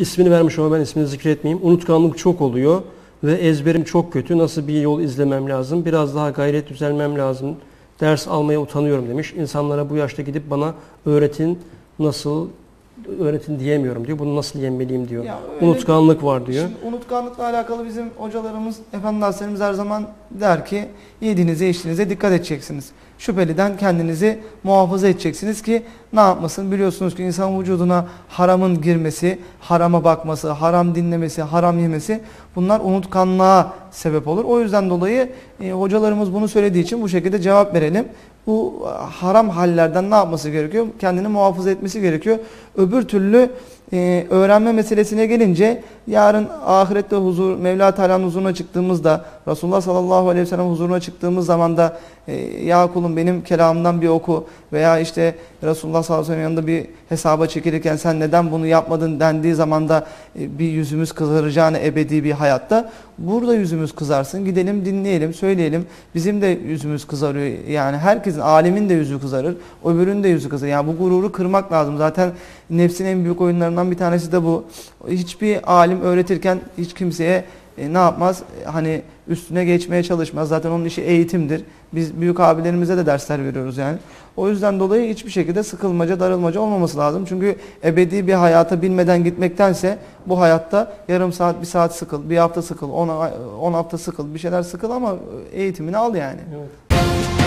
İsmini vermiş ama ben ismini zikretmeyeyim. Unutkanlık çok oluyor ve ezberim çok kötü. Nasıl bir yol izlemem lazım? Biraz daha gayret düzelmem lazım. Ders almaya utanıyorum demiş. İnsanlara bu yaşta gidip bana öğretin nasıl öğretin diyemiyorum diyor. Bunu nasıl yenmeliyim diyor. Ya öyle- Unutkanlık var diyor. Şimdi unutkanlıkla alakalı bizim hocalarımız, efendi hazretlerimiz her zaman der ki yediğinize içtiğinize dikkat edeceksiniz. Şüpheliden kendinizi muhafaza edeceksiniz ki ne yapmasın? Biliyorsunuz ki insan vücuduna haramın girmesi, harama bakması, haram dinlemesi, haram yemesi bunlar unutkanlığa sebep olur. O yüzden dolayı e, hocalarımız bunu söylediği için bu şekilde cevap verelim. Bu e, haram hallerden ne yapması gerekiyor? Kendini muhafaza etmesi gerekiyor. Öbür türlü e, öğrenme meselesine gelince yarın ahirette huzur, Mevla Teala'nın huzuruna çıktığımızda Resulullah sallallahu aleyhi ve sellem huzuruna çıktığımız zaman da e, ya kulum benim kelamımdan bir oku. Veya işte Resulullah sallallahu aleyhi ve sellem yanında bir hesaba çekilirken sen neden bunu yapmadın dendiği zaman da e, bir yüzümüz kızaracağını ebedi bir hayatta burada yüzümüz kızarsın. Gidelim dinleyelim söyleyelim. Bizim de yüzümüz kızarıyor. Yani herkesin alemin de yüzü kızarır öbürünün de yüzü kızarır. Yani bu gururu kırmak lazım. Zaten nefsin en büyük oyunlarından bir tanesi de bu. Hiçbir alim öğretirken hiç kimseye e, ne yapmaz? E, Hani üstüne geçmeye çalışmaz. Zaten onun işi eğitimdir. Biz büyük abilerimize de dersler veriyoruz yani. O yüzden dolayı hiçbir şekilde sıkılmaca, darılmaca olmaması lazım. Çünkü ebedi bir hayata bilmeden gitmektense bu hayatta yarım saat, bir saat sıkıl, bir hafta sıkıl, on, on hafta sıkıl, bir şeyler sıkıl ama eğitimini al yani. Evet.